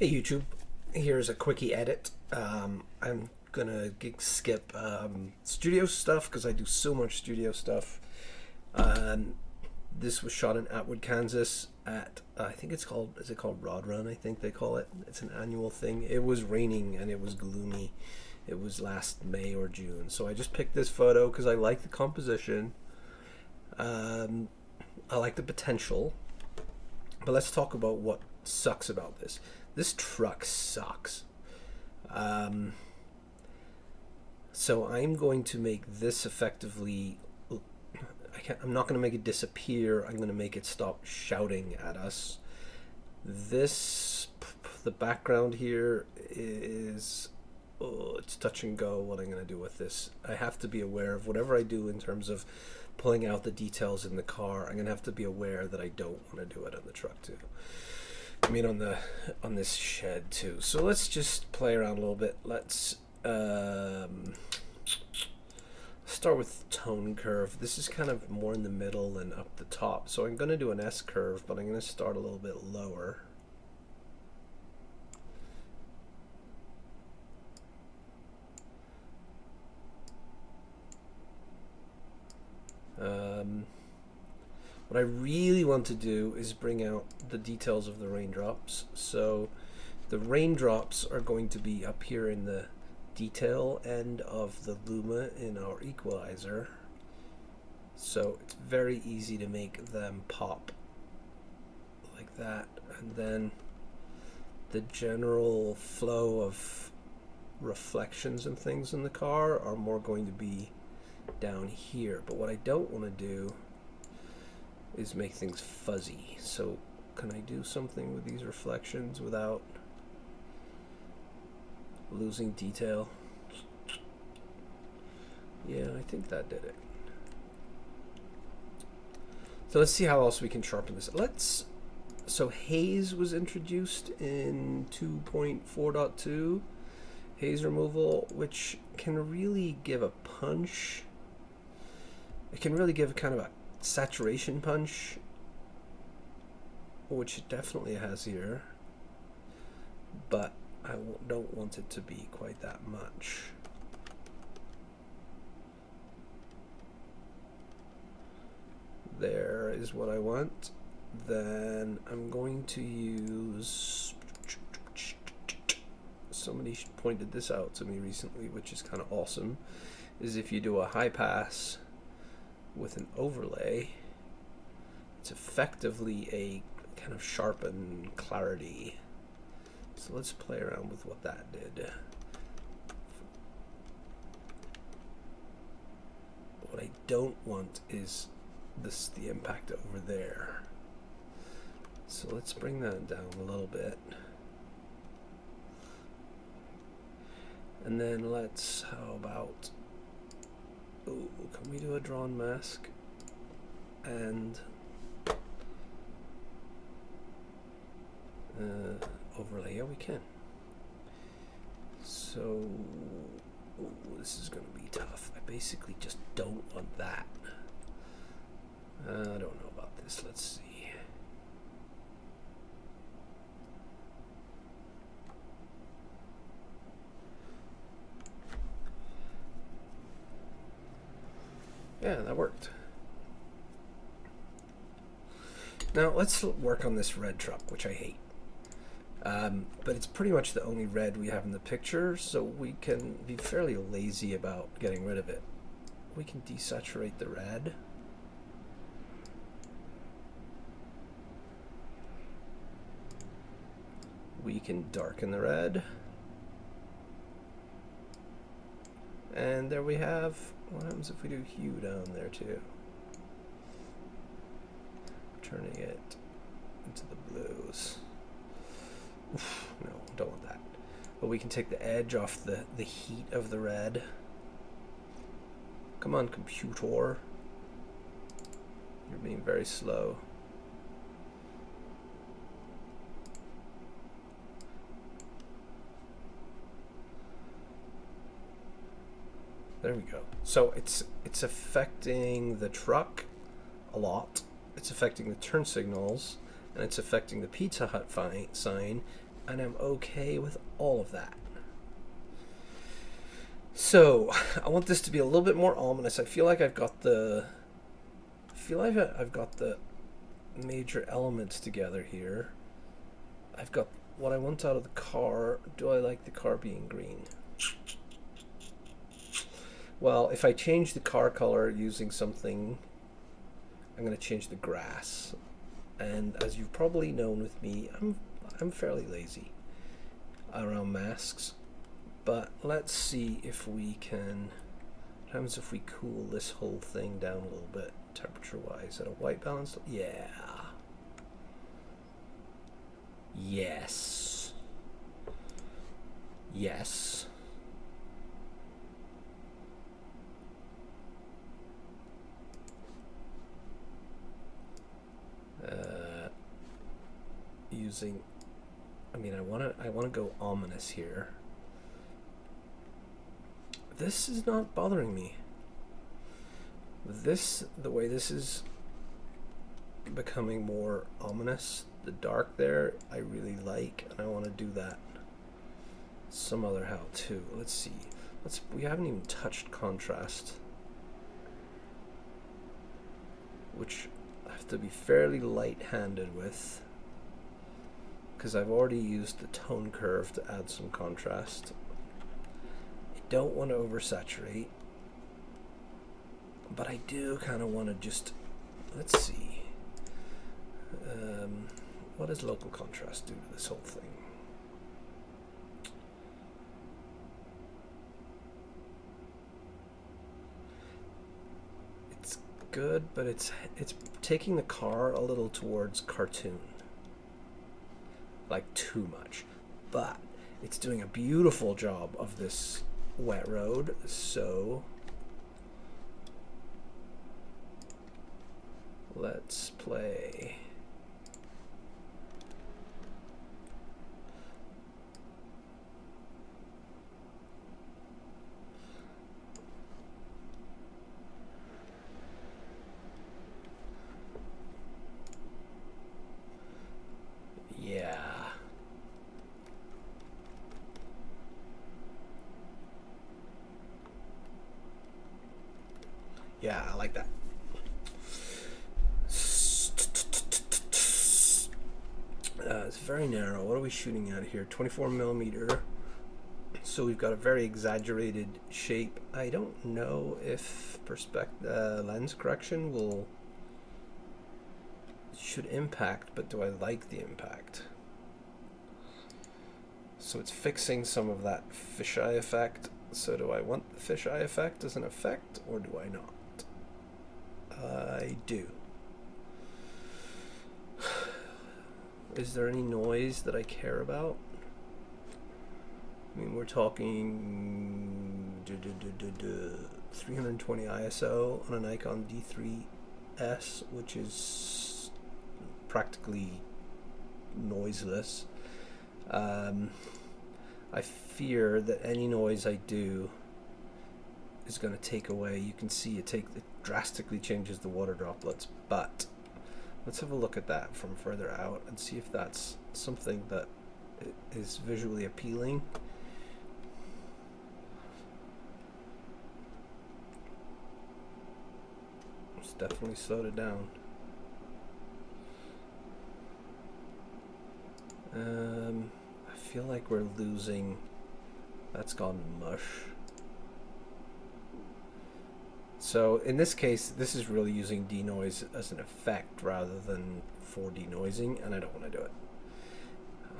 Hey YouTube, here's a quickie edit. Um, I'm gonna skip um, studio stuff because I do so much studio stuff. Um, this was shot in Atwood, Kansas at uh, I think it's called is it called Rod Run? I think they call it. It's an annual thing. It was raining and it was gloomy. It was last May or June, so I just picked this photo because I like the composition. Um, I like the potential. But let's talk about what sucks about this. This truck sucks. Um, so I'm going to make this effectively. I can't, I'm not going to make it disappear. I'm going to make it stop shouting at us. This, the background here is, oh, it's touch and go. What I'm going to do with this, I have to be aware of whatever I do in terms of pulling out the details in the car. I'm going to have to be aware that I don't want to do it on the truck too. Mean on the on this shed too. So let's just play around a little bit. Let's um, start with tone curve. This is kind of more in the middle and up the top. So I'm going to do an S curve, but I'm going to start a little bit lower. Um, what I really want to do is bring out the details of the raindrops. So the raindrops are going to be up here in the detail end of the luma in our equalizer. So it's very easy to make them pop like that. And then the general flow of reflections and things in the car are more going to be down here. But what I don't want to do is make things fuzzy. So can I do something with these reflections without losing detail? Yeah, I think that did it. So let's see how else we can sharpen this. Let's, so haze was introduced in 2.4.2, haze removal, which can really give a punch. It can really give kind of a saturation punch, which it definitely has here, but I don't want it to be quite that much. There is what I want. Then I'm going to use somebody pointed this out to me recently, which is kind of awesome, is if you do a high pass with an overlay, it's effectively a kind of sharpen clarity. So let's play around with what that did. What I don't want is this the impact over there. So let's bring that down a little bit. And then let's, how about Ooh, can we do a drawn mask? And uh, overlay, yeah we can. So, ooh, this is going to be tough. I basically just don't want that. Uh, I don't know about this, let's see. Yeah, that worked. Now let's work on this red truck, which I hate. Um, but it's pretty much the only red we have in the picture, so we can be fairly lazy about getting rid of it. We can desaturate the red. We can darken the red. And there we have, what happens if we do hue down there too? Turning it into the blues. Oof, no, don't want that. But we can take the edge off the, the heat of the red. Come on, computer. You're being very slow. There we go. So it's it's affecting the truck a lot. It's affecting the turn signals, and it's affecting the Pizza Hut sign, and I'm okay with all of that. So, I want this to be a little bit more ominous. I feel like I've got the I feel like I've got the major elements together here. I've got what I want out of the car. Do I like the car being green? Well, if I change the car color using something, I'm going to change the grass. And as you've probably known with me, I'm I'm fairly lazy around masks. But let's see if we can. What happens if we cool this whole thing down a little bit, temperature-wise? At a white balance? Yeah. Yes. Yes. Using I mean I want to I want to go ominous here. This is not bothering me. This the way this is becoming more ominous the dark there I really like and I want to do that some other how too. Let's see. Let's we haven't even touched contrast which I have to be fairly light-handed with because I've already used the tone curve to add some contrast I don't want to oversaturate but I do kind of want to just let's see um, what does local contrast do to this whole thing? It's good, but it's it's taking the car a little towards cartoon. Like too much. But it's doing a beautiful job of this wet road, so let's play Yeah, I like that. Uh, it's very narrow. What are we shooting at here? 24 millimeter. So we've got a very exaggerated shape. I don't know if perspective uh, lens correction will should impact, but do I like the impact? So it's fixing some of that fisheye effect. So do I want the fisheye effect as an effect, or do I not? I do. Is there any noise that I care about? I mean, we're talking 320 ISO on a Nikon D3S, which is practically noiseless. Um, I fear that any noise I do is going to take away. You can see it take it drastically changes the water droplets. But let's have a look at that from further out and see if that's something that is visually appealing. It's definitely slowed it down. Um, I feel like we're losing. That's gone mush. So in this case, this is really using denoise as an effect rather than for denoising, and I don't want to do it.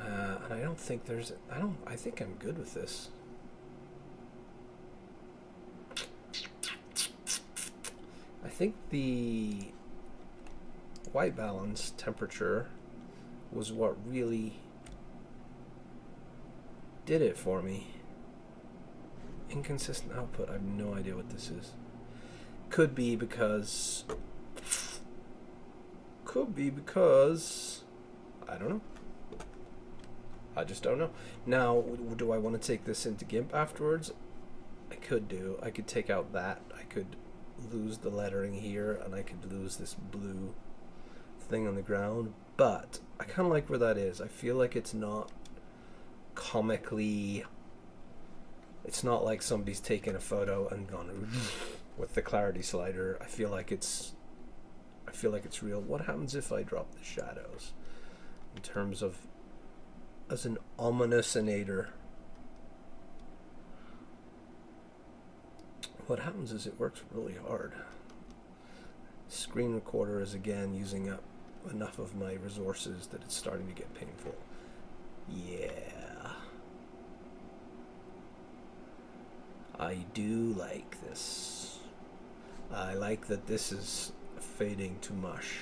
Uh, and I don't think there's, I don't, I think I'm good with this. I think the white balance temperature was what really did it for me. Inconsistent output, I have no idea what this is. Could be because. Could be because. I don't know. I just don't know. Now, do I want to take this into GIMP afterwards? I could do. I could take out that. I could lose the lettering here, and I could lose this blue thing on the ground. But I kind of like where that is. I feel like it's not comically it's not like somebody's taken a photo and gone with the clarity slider. I feel like it's I feel like it's real. What happens if I drop the shadows in terms of as an ominous inator? What happens is it works really hard. Screen recorder is again using up enough of my resources that it's starting to get painful. Yeah. I do like this. I like that this is fading to mush.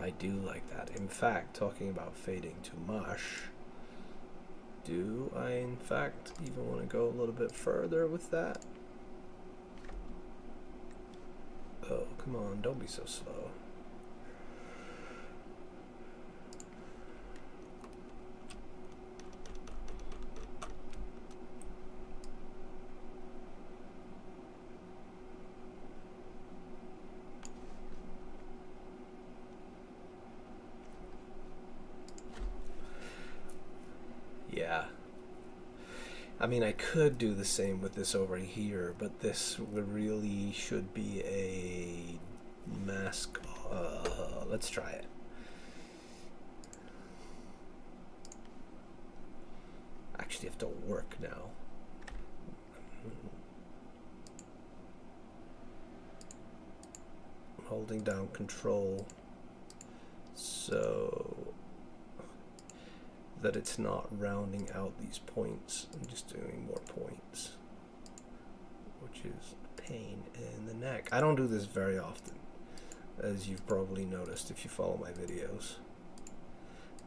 I do like that. In fact, talking about fading to mush, do I in fact even want to go a little bit further with that? Oh, come on, don't be so slow. Yeah. I mean, I could do the same with this over here, but this really should be a mask. Uh, let's try it. Actually, have to work now. Holding down control. So that it's not rounding out these points. I'm just doing more points, which is pain in the neck. I don't do this very often, as you've probably noticed if you follow my videos.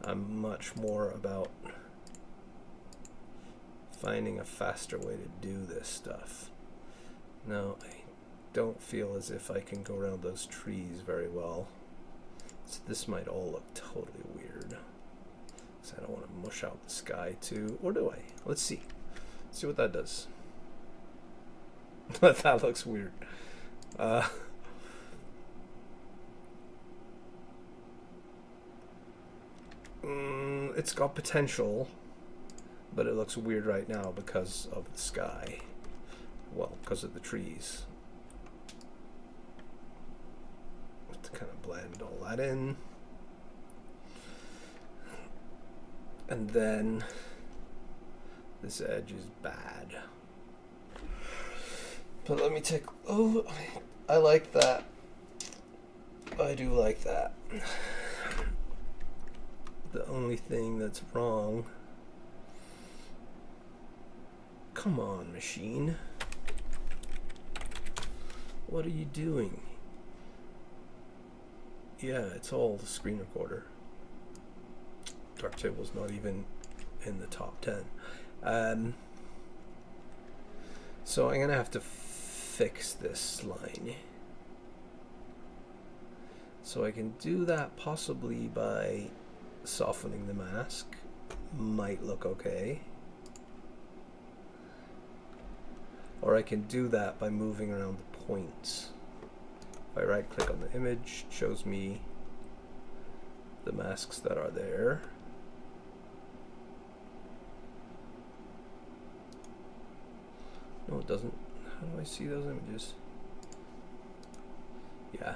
I'm much more about finding a faster way to do this stuff. Now, I don't feel as if I can go around those trees very well. So this might all look totally weird. Because I don't want to mush out the sky too. Or do I? Let's see. Let's see what that does. that looks weird. Uh, it's got potential, but it looks weird right now because of the sky. Well, because of the trees. To kind of blend all that in. And then this edge is bad. But let me take, oh, I like that. I do like that. The only thing that's wrong, come on machine. What are you doing? Yeah, it's all the screen recorder. Darktable's not even in the top 10. Um, so I'm going to have to fix this line. So I can do that possibly by softening the mask. Might look okay. Or I can do that by moving around the points. If I right click on the image, shows me the masks that are there. No, it doesn't. How do I see those images? Yeah.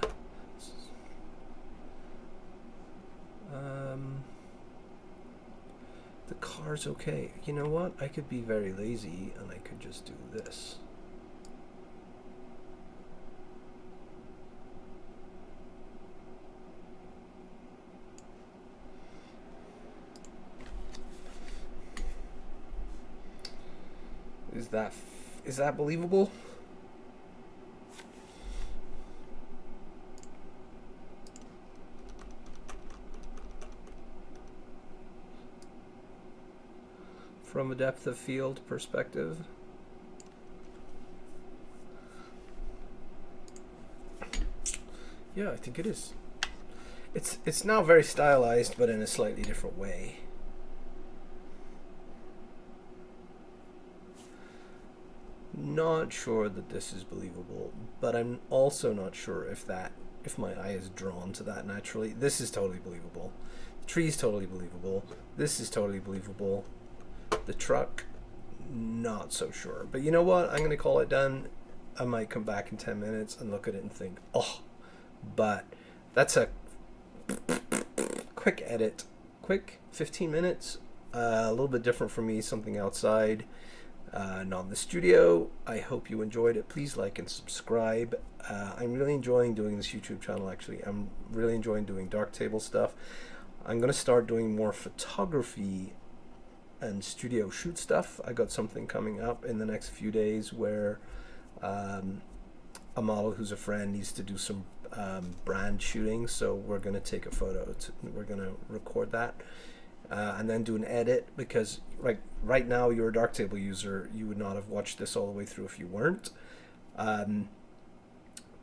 Um, the car's okay. You know what? I could be very lazy and I could just do this. Is that is that believable? From a depth of field perspective. Yeah, I think it is. It's it's now very stylized, but in a slightly different way. not sure that this is believable, but I'm also not sure if that if my eye is drawn to that naturally. This is totally believable. The tree is totally believable. This is totally believable. The truck, not so sure. But you know what? I'm going to call it done. I might come back in 10 minutes and look at it and think, oh, but that's a quick edit. Quick 15 minutes. Uh, a little bit different for me, something outside uh, not in the studio. I hope you enjoyed it. Please like and subscribe. Uh, I'm really enjoying doing this YouTube channel actually. I'm really enjoying doing darktable stuff. I'm going to start doing more photography and studio shoot stuff. I got something coming up in the next few days where um, a model who's a friend needs to do some um, brand shooting. So we're going to take a photo. To, we're going to record that uh, and then do an edit because right right now you're a Darktable user. You would not have watched this all the way through if you weren't. Um,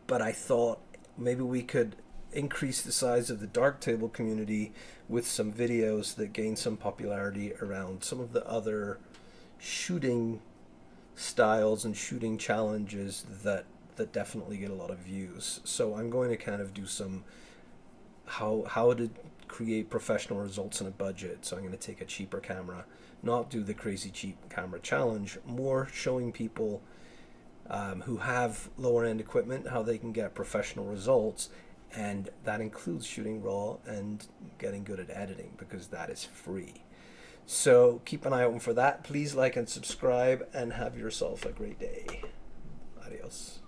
but I thought maybe we could increase the size of the darktable community with some videos that gain some popularity around some of the other shooting styles and shooting challenges that that definitely get a lot of views. So I'm going to kind of do some how how to create professional results in a budget. So I'm going to take a cheaper camera, not do the crazy cheap camera challenge, more showing people um, who have lower end equipment how they can get professional results. And that includes shooting raw and getting good at editing because that is free. So keep an eye open for that. Please like and subscribe and have yourself a great day. Adios.